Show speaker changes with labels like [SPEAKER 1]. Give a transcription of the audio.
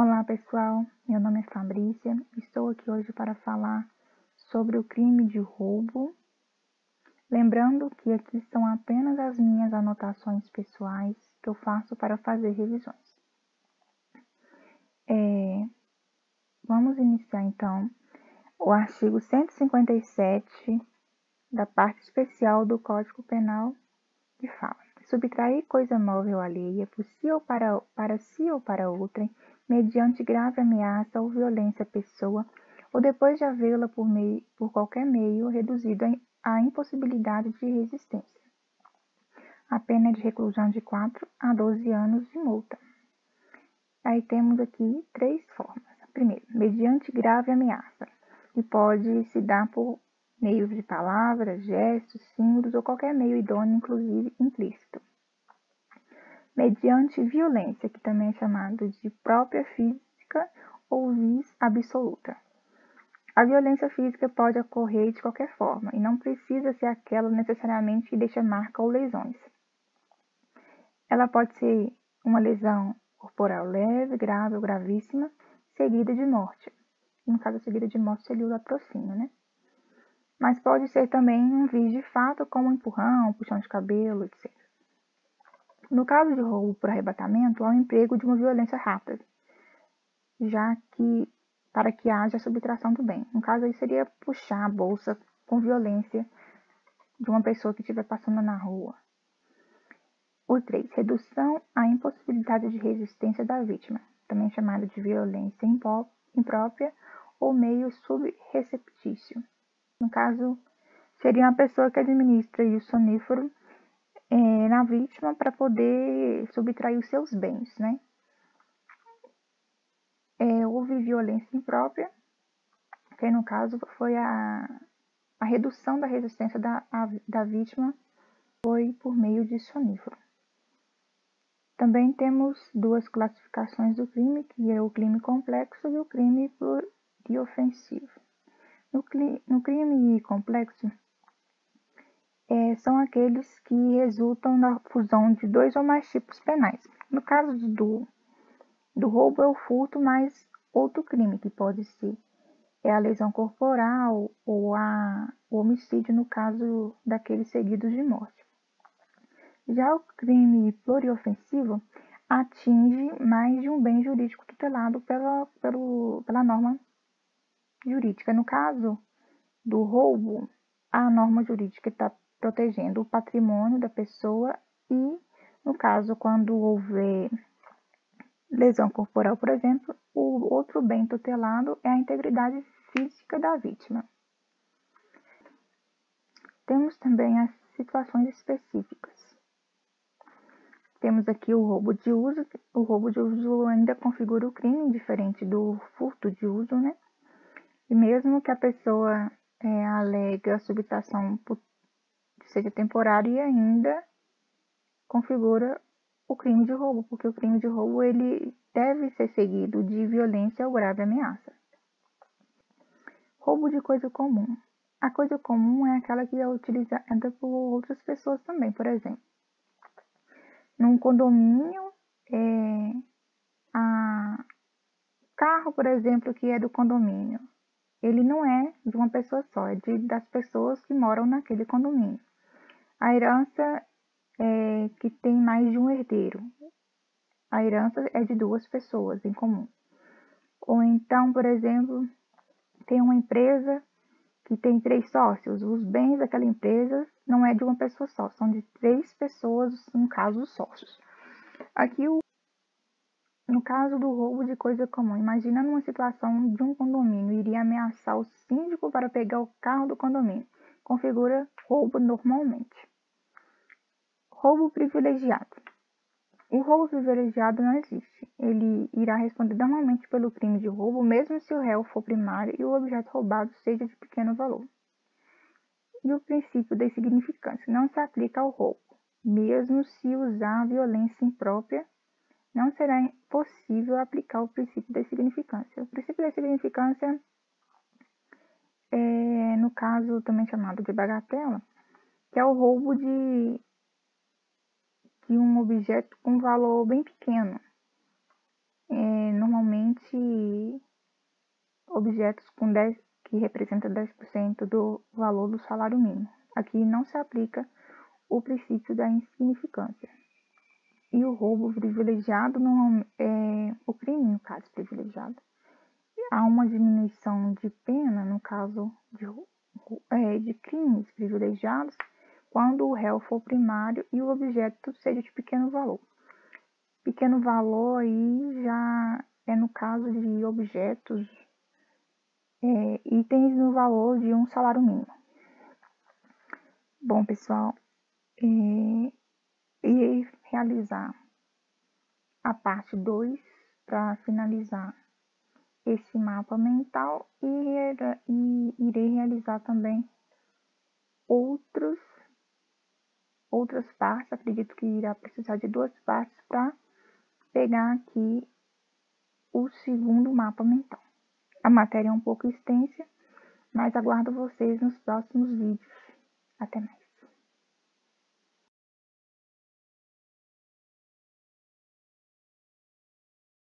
[SPEAKER 1] Olá pessoal, meu nome é Fabrícia, estou aqui hoje para falar sobre o crime de roubo. Lembrando que aqui são apenas as minhas anotações pessoais que eu faço para fazer revisões. É, vamos iniciar então o artigo 157 da parte especial do Código Penal que fala subtrair coisa móvel alheia por si ou para, para si ou para outrem mediante grave ameaça ou violência à pessoa, ou depois de havê-la por, por qualquer meio reduzido à impossibilidade de resistência. A pena é de reclusão de 4 a 12 anos de multa. Aí temos aqui três formas. Primeiro, mediante grave ameaça, que pode se dar por meio de palavras, gestos, símbolos ou qualquer meio idôneo, inclusive implícito mediante violência, que também é chamado de própria física ou vis absoluta. A violência física pode ocorrer de qualquer forma e não precisa ser aquela necessariamente que deixa marca ou lesões. Ela pode ser uma lesão corporal leve, grave ou gravíssima, seguida de morte. No caso, seguida de morte seria o latrocínio, né? Mas pode ser também um vis de fato, como um empurrão, puxão de cabelo, etc. No caso de roubo por arrebatamento, há o emprego de uma violência rápida, já que para que haja subtração do bem. No caso aí seria puxar a bolsa com violência de uma pessoa que estiver passando na rua. O 3. Redução à impossibilidade de resistência da vítima, também chamada de violência imprópria ou meio subreceptício. No caso, seria uma pessoa que administra o sonífero é, na vítima para poder subtrair os seus bens, né? É, houve violência imprópria, que no caso foi a, a redução da resistência da, a, da vítima foi por meio de sonífero. Também temos duas classificações do crime, que é o crime complexo e o crime pluriofensivo. No, no crime complexo, é, são aqueles que resultam da fusão de dois ou mais tipos penais. No caso do, do roubo, é o furto mais outro crime, que pode ser é a lesão corporal ou a, o homicídio, no caso daqueles seguidos de morte. Já o crime pluriofensivo atinge mais de um bem jurídico tutelado pela, pelo, pela norma jurídica. No caso do roubo, a norma jurídica está protegendo o patrimônio da pessoa e, no caso, quando houver lesão corporal, por exemplo, o outro bem tutelado é a integridade física da vítima. Temos também as situações específicas. Temos aqui o roubo de uso. O roubo de uso ainda configura o crime, diferente do furto de uso, né? E mesmo que a pessoa é, alega subtração seja temporário e ainda configura o crime de roubo, porque o crime de roubo ele deve ser seguido de violência ou grave ameaça. Roubo de coisa comum. A coisa comum é aquela que é utilizada por outras pessoas também, por exemplo. Num condomínio, é, a carro, por exemplo, que é do condomínio, ele não é de uma pessoa só, é de, das pessoas que moram naquele condomínio. A herança é que tem mais de um herdeiro. A herança é de duas pessoas em comum. Ou então, por exemplo, tem uma empresa que tem três sócios. Os bens daquela empresa não é de uma pessoa só, são de três pessoas, no caso, os sócios. Aqui, o, no caso do roubo de coisa comum, imagina numa situação de um condomínio iria ameaçar o síndico para pegar o carro do condomínio. Configura roubo normalmente. Roubo privilegiado. O roubo privilegiado não existe. Ele irá responder normalmente pelo crime de roubo, mesmo se o réu for primário e o objeto roubado seja de pequeno valor. E o princípio da insignificância não se aplica ao roubo. Mesmo se usar violência imprópria, não será possível aplicar o princípio da insignificância. O princípio da insignificância é, no caso também chamado de bagatela, que é o roubo de de um objeto com valor bem pequeno. É, normalmente objetos com 10, que representa 10% do valor do salário mínimo. Aqui não se aplica o princípio da insignificância. E o roubo privilegiado não é o crime, no caso privilegiado. Há uma diminuição de pena, no caso de, é, de crimes privilegiados, quando o réu for primário e o objeto seja de pequeno valor. Pequeno valor aí já é no caso de objetos, é, itens no valor de um salário mínimo. Bom, pessoal, é, realizar a parte 2 para finalizar esse mapa mental e, irei realizar também outros outras partes, acredito que irá precisar de duas partes para pegar aqui o segundo mapa mental. A matéria é um pouco extensa, mas aguardo vocês nos próximos vídeos. Até mais.